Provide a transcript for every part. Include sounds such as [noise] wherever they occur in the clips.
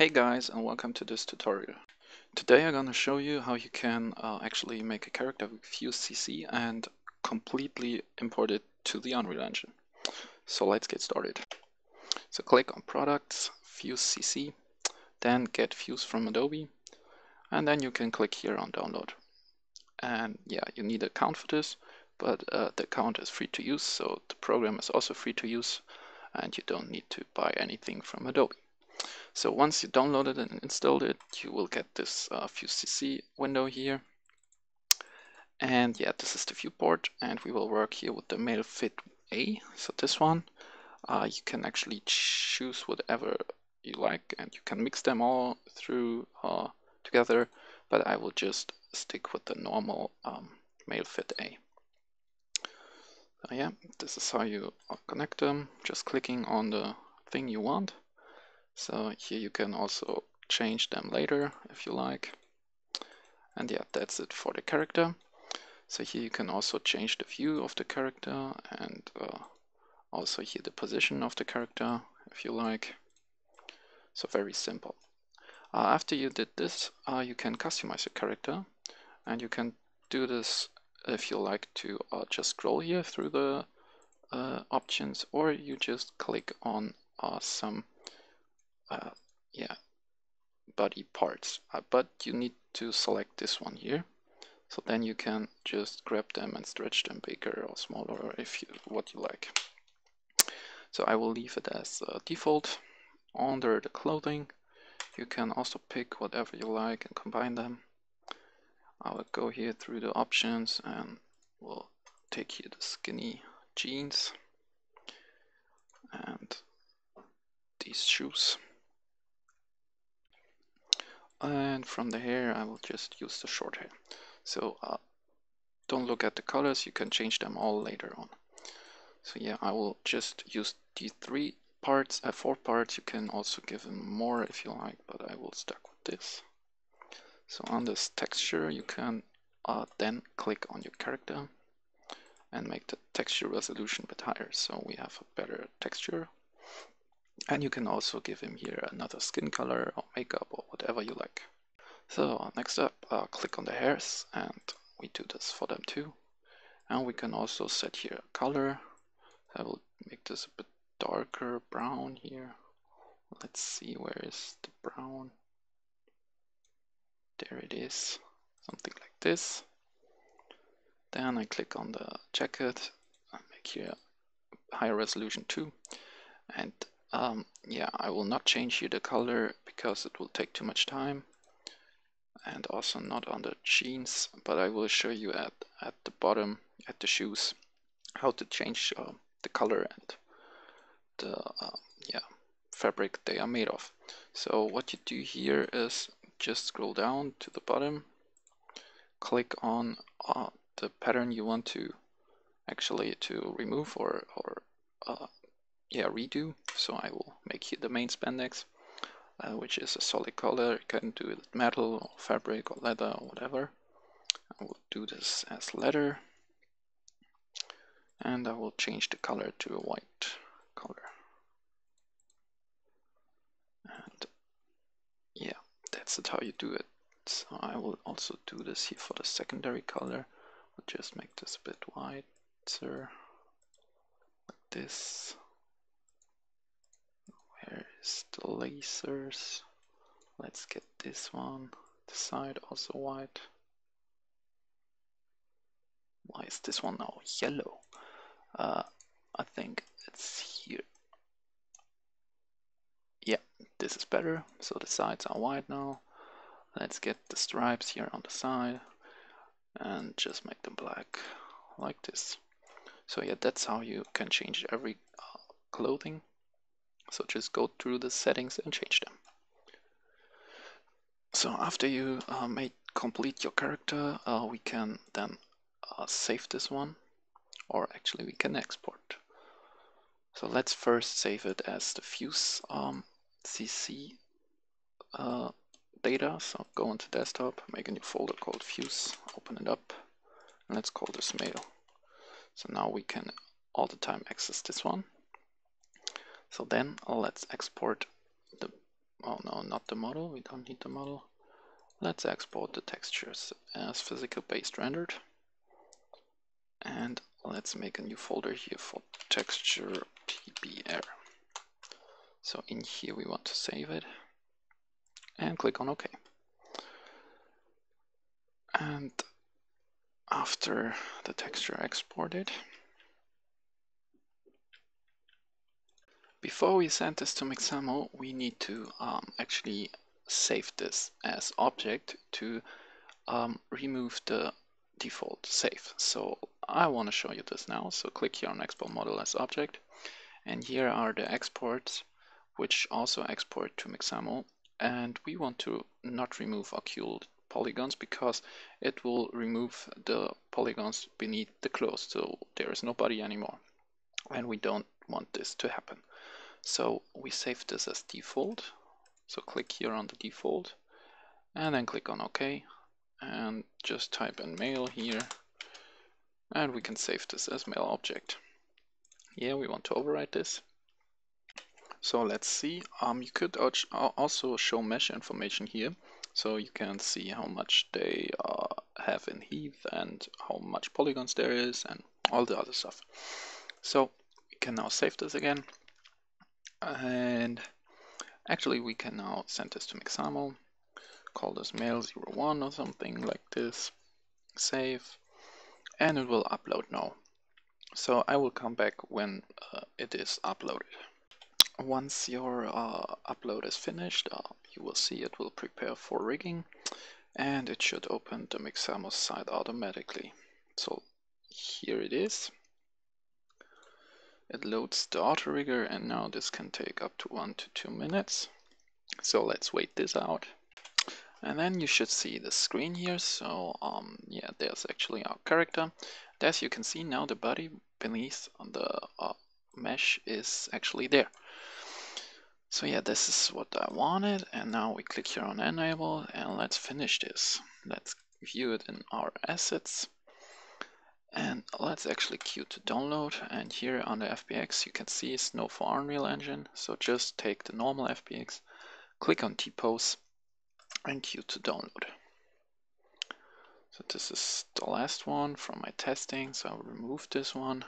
Hey guys and welcome to this tutorial. Today I'm gonna show you how you can uh, actually make a character with Fuse CC and completely import it to the Unreal Engine. So let's get started. So click on Products, Fuse CC, then get Fuse from Adobe and then you can click here on Download. And yeah, you need an account for this, but uh, the account is free to use, so the program is also free to use and you don't need to buy anything from Adobe. So once you downloaded it and installed it, you will get this uh, FuseCC window here. And yeah, this is the viewport and we will work here with the male fit A. So this one, uh, you can actually choose whatever you like and you can mix them all through uh, together, but I will just stick with the normal um, male fit A. So yeah, this is how you uh, connect them, just clicking on the thing you want. So here you can also change them later if you like. And yeah, that's it for the character. So here you can also change the view of the character and uh, also here the position of the character if you like. So very simple. Uh, after you did this, uh, you can customize your character and you can do this if you like to uh, just scroll here through the uh, options or you just click on uh, some uh, yeah, body parts. Uh, but you need to select this one here. So then you can just grab them and stretch them bigger or smaller if you what you like. So I will leave it as uh, default. Under the clothing, you can also pick whatever you like and combine them. I will go here through the options and we'll take here the skinny jeans and these shoes and from the hair I will just use the short hair. So uh, don't look at the colors you can change them all later on. So yeah I will just use the three parts uh, four parts. You can also give them more if you like but I will stuck with this. So on this texture you can uh, then click on your character and make the texture resolution a bit higher so we have a better texture and you can also give him here another skin color or makeup or whatever you like. So next up, uh, click on the hairs and we do this for them too. And we can also set here a color. I will make this a bit darker brown here. Let's see, where is the brown? There it is, something like this. Then I click on the jacket, make here higher resolution too. And um, yeah, I will not change here the color because it will take too much time and also not on the jeans, but I will show you at, at the bottom, at the shoes, how to change uh, the color and the uh, yeah fabric they are made of. So what you do here is just scroll down to the bottom, click on uh, the pattern you want to actually to remove or, or uh, yeah redo. So I will make here the main spandex uh, which is a solid color. You can do it metal or fabric or leather or whatever. I will do this as leather. And I will change the color to a white color. And yeah that's how you do it. So I will also do this here for the secondary color. I'll just make this a bit whiter like this is the lasers. Let's get this one. The side also white. Why is this one now yellow? Uh, I think it's here. Yeah, this is better. So the sides are white now. Let's get the stripes here on the side and just make them black like this. So yeah, that's how you can change every uh, clothing so just go through the settings and change them. So after you uh, made complete your character, uh, we can then uh, save this one, or actually we can export. So let's first save it as the Fuse um, CC uh, data. So go into desktop, make a new folder called Fuse, open it up, and let's call this male. So now we can all the time access this one. So then let's export the oh no, not the model, we don't need the model. Let's export the textures as physical based rendered. And let's make a new folder here for texture PBR. So in here we want to save it and click on OK. And after the texture exported, before we send this to Mixamo, we need to um, actually save this as object to um, remove the default save. So I want to show you this now. So click here on export model as object. And here are the exports, which also export to Mixamo. And we want to not remove occluded polygons because it will remove the polygons beneath the clothes. So there is nobody anymore. And we don't want this to happen. So we save this as default. So click here on the default and then click on OK and just type in male here and we can save this as male object. Yeah, we want to override this. So let's see, um, you could also show mesh information here so you can see how much they uh, have in heath and how much polygons there is and all the other stuff. So we can now save this again and actually we can now send this to Mixamo call this male01 or something like this save and it will upload now. So I will come back when uh, it is uploaded. Once your uh, upload is finished uh, you will see it will prepare for rigging and it should open the Mixamo site automatically. So here it is it loads the auto rigger and now this can take up to one to two minutes. So let's wait this out. And then you should see the screen here. So um yeah there's actually our character. As you can see now the body beneath on the uh, mesh is actually there. So yeah this is what I wanted and now we click here on enable and let's finish this. Let's view it in our assets and let's actually queue to download and here on the FBX you can see Snow for Unreal Engine so just take the normal FBX click on T-pose and queue to download. So this is the last one from my testing, so I'll remove this one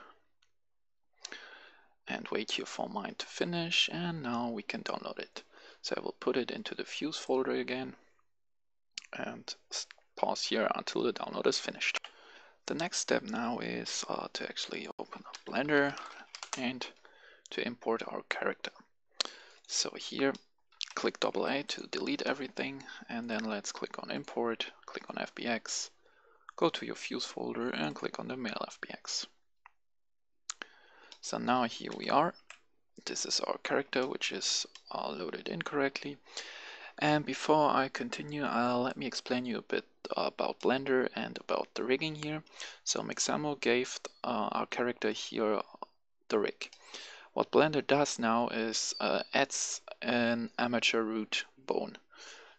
and wait here for mine to finish and now we can download it. So I will put it into the Fuse folder again and pause here until the download is finished. The next step now is uh, to actually open up Blender and to import our character. So here click double A to delete everything and then let's click on import, click on FBX, go to your Fuse folder and click on the male FBX. So now here we are. This is our character which is uh, loaded incorrectly. And before I continue, uh, let me explain you a bit about Blender and about the rigging here. So Mixamo gave uh, our character here the rig. What Blender does now is uh, adds an armature root bone.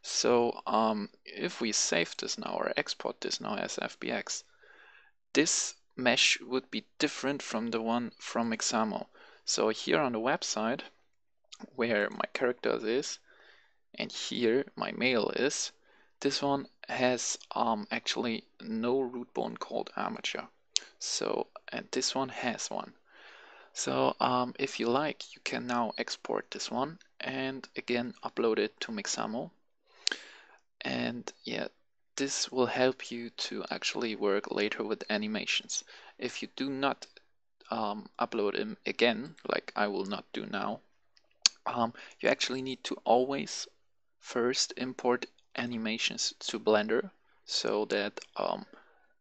So um, if we save this now or export this now as FBX, this mesh would be different from the one from Mixamo. So here on the website, where my character is, and here my male is, this one has um, actually no root bone called armature. So, and this one has one. So um, if you like, you can now export this one and again upload it to Mixamo. And yeah, this will help you to actually work later with animations. If you do not um, upload them again, like I will not do now, um, you actually need to always first import animations to Blender so that um,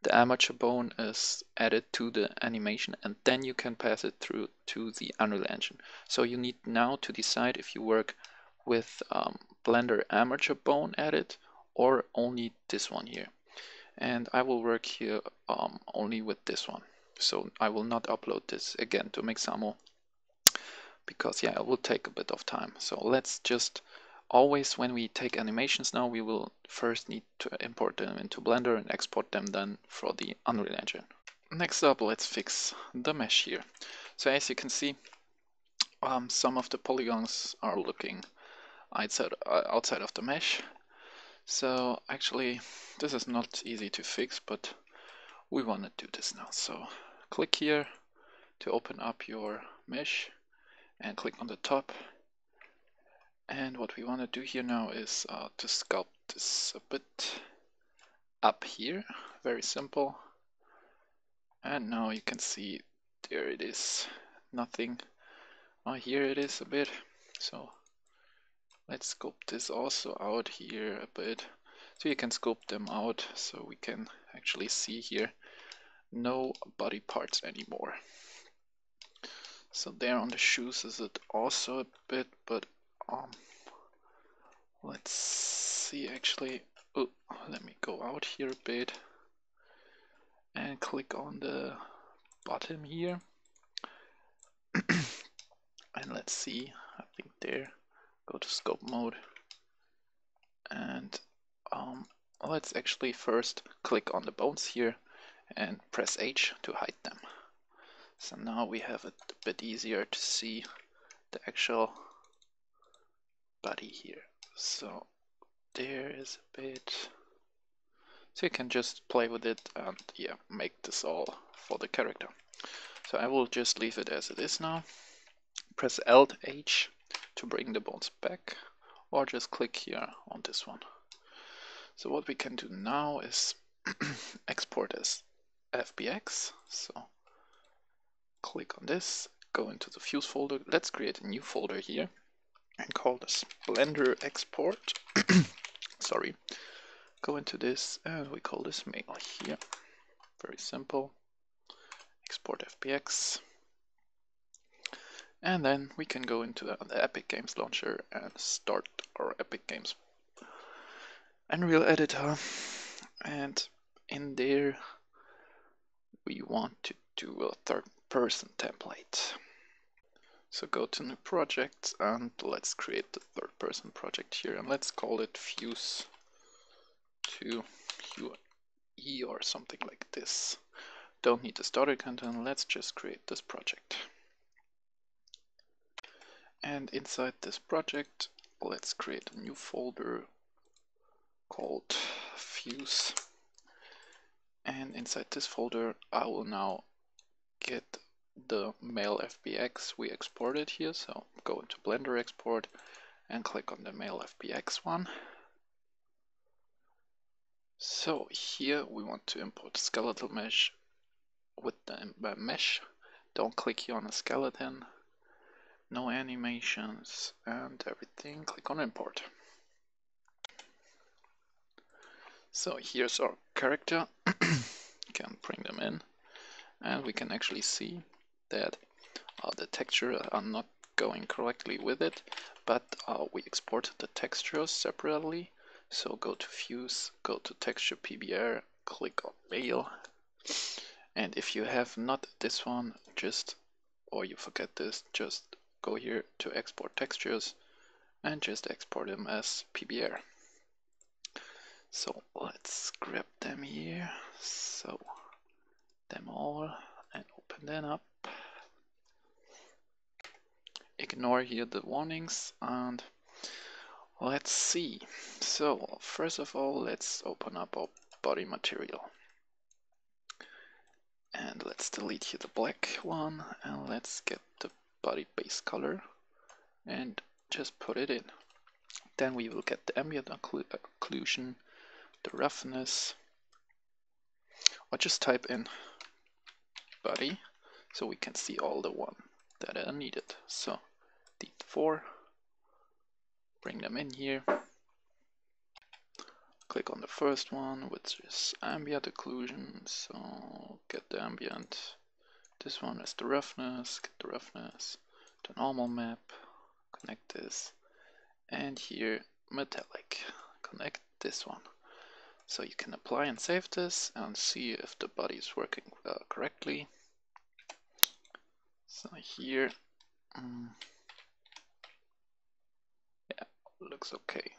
the armature bone is added to the animation and then you can pass it through to the Unreal Engine. So you need now to decide if you work with um, Blender armature bone added or only this one here. And I will work here um, only with this one. So I will not upload this again to Mixamo because yeah, it will take a bit of time. So let's just always when we take animations now, we will first need to import them into Blender and export them then for the Unreal Engine. Next up, let's fix the mesh here. So as you can see, um, some of the polygons are looking outside, uh, outside of the mesh. So actually this is not easy to fix, but we want to do this now. So click here to open up your mesh and click on the top. And what we want to do here now is uh, to sculpt this a bit up here. Very simple. And now you can see there it is. Nothing. Oh, here it is a bit. So let's sculpt this also out here a bit. So you can sculpt them out so we can actually see here no body parts anymore. So there on the shoes is it also a bit, but um, let's see actually. Oh, let me go out here a bit and click on the bottom here. [clears throat] and let's see, I think there, go to sculpt mode and um, let's actually first click on the bones here and press H to hide them. So now we have it a bit easier to see the actual body here. So there is a bit. So you can just play with it and yeah, make this all for the character. So I will just leave it as it is now. Press Alt H to bring the bones back or just click here on this one. So what we can do now is [clears throat] export as FBX. So click on this, go into the Fuse folder. Let's create a new folder here and call this Blender Export. [clears throat] Sorry. Go into this and we call this male here. Very simple. Export FBX. And then we can go into the, the Epic Games launcher and start our Epic Games Unreal Editor. And in there we want to do a third person template. So go to new project and let's create the third person project here and let's call it Fuse 2 UE or something like this. Don't need the starter content, let's just create this project. And inside this project, let's create a new folder called Fuse and inside this folder I will now get the male FBX we exported here. So go into blender export and click on the male FBX one. So here we want to import skeletal mesh with the uh, mesh. Don't click here on a skeleton. No animations and everything. Click on import. So here's our character. [clears throat] can bring them in. And we can actually see that uh, the texture are not going correctly with it but uh, we export the textures separately so go to fuse go to texture PBR click on male and if you have not this one just or you forget this just go here to export textures and just export them as PBR so let's grab them here. So them all and open them up. Ignore here the warnings and let's see. So first of all, let's open up our body material. And let's delete here the black one and let's get the body base color and just put it in. Then we will get the ambient occlusion the roughness or just type in body so we can see all the one that are needed so delete 4 bring them in here. Click on the first one which is ambient occlusion so get the ambient. This one is the roughness get the roughness the normal map connect this and here metallic. Connect this one. So you can apply and save this and see if the body is working uh, correctly. So here, um, looks okay.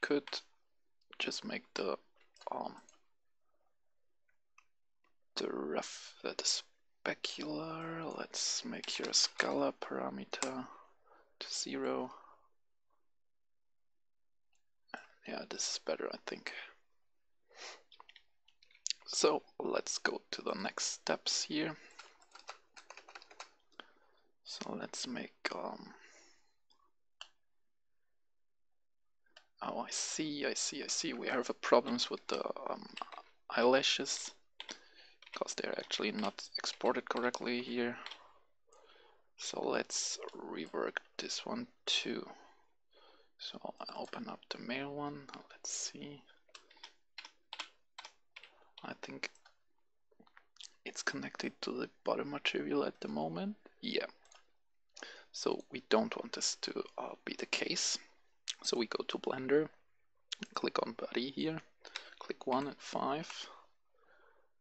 Could just make the um, the rough uh, the specular. Let's make your scalar parameter to zero. Yeah, this is better, I think. So let's go to the next steps here. So let's make um, Oh, I see, I see, I see. We have problems with the um, eyelashes because they're actually not exported correctly here. So let's rework this one too. So I open up the male one. Let's see. I think it's connected to the bottom material at the moment. Yeah. So we don't want this to uh, be the case. So we go to Blender, click on body here, click 1 and 5.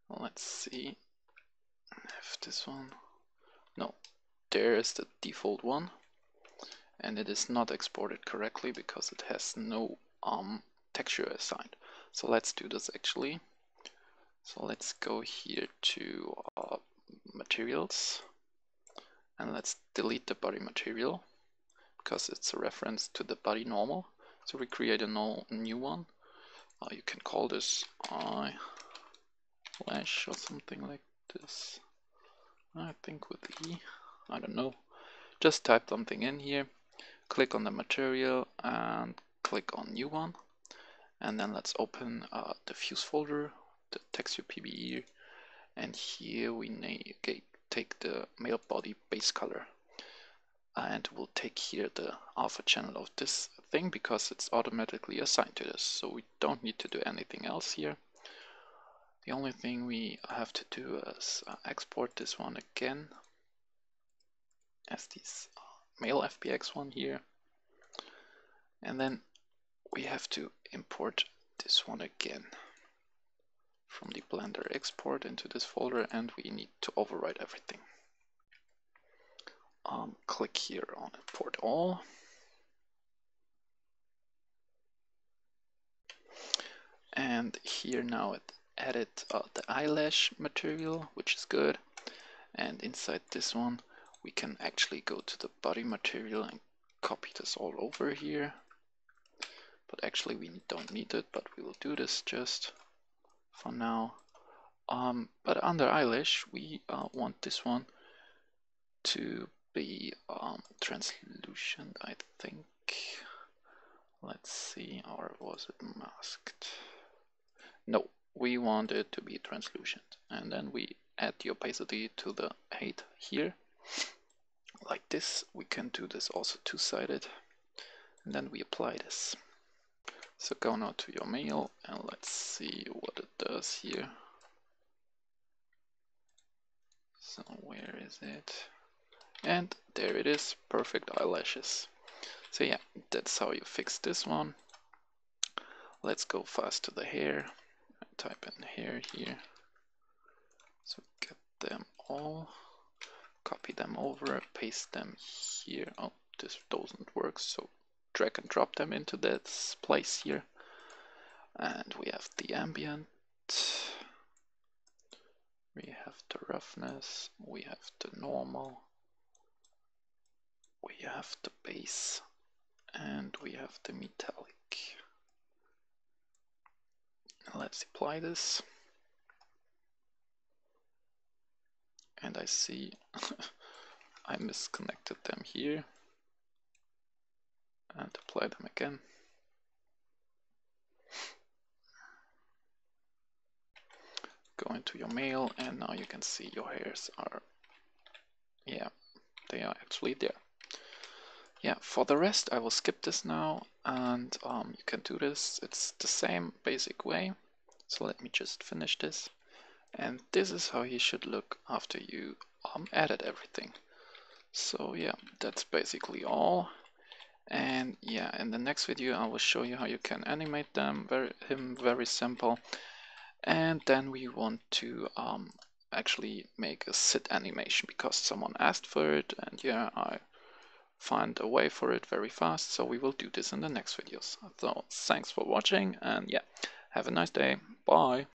Let's see if this one, no, there is the default one and it is not exported correctly because it has no um, texture assigned. So let's do this actually. So let's go here to uh, materials and let's delete the body material because it's a reference to the body normal. So we create a no, new one. Uh, you can call this I lash or something like this. I think with E, I don't know. Just type something in here, click on the material and click on new one. And then let's open uh, the fuse folder, the texture PBR, and here we take the male body base color and we'll take here the alpha channel of this thing because it's automatically assigned to this. So we don't need to do anything else here. The only thing we have to do is uh, export this one again as this uh, male FBX one here. And then we have to import this one again from the blender export into this folder and we need to overwrite everything um, click here on import all. And here now it added uh, the eyelash material, which is good. And inside this one, we can actually go to the body material and copy this all over here. But actually we don't need it, but we will do this just for now. Um, but under eyelash, we uh, want this one to be um, translucent, I think. Let's see, or was it masked? No, we want it to be translucent. And then we add the opacity to the 8 here. Like this, we can do this also two-sided. And then we apply this. So go now to your male and let's see what it does here. So where is it? And there it is perfect eyelashes. So yeah that's how you fix this one. Let's go fast to the hair. Type in hair here. So get them all copy them over paste them here. Oh this doesn't work so drag and drop them into this place here. And we have the ambient. We have the roughness. We have the normal we have the base and we have the metallic. Let's apply this. And I see [laughs] I misconnected them here and apply them again. Go into your male and now you can see your hairs are, yeah, they are actually there yeah, for the rest I will skip this now and um, you can do this. It's the same basic way. So let me just finish this. And this is how he should look after you um, added everything. So yeah, that's basically all. And yeah, in the next video I will show you how you can animate them, very, him very simple. And then we want to um, actually make a sit animation because someone asked for it and yeah, I find a way for it very fast. So we will do this in the next videos. So thanks for watching and yeah, have a nice day. Bye.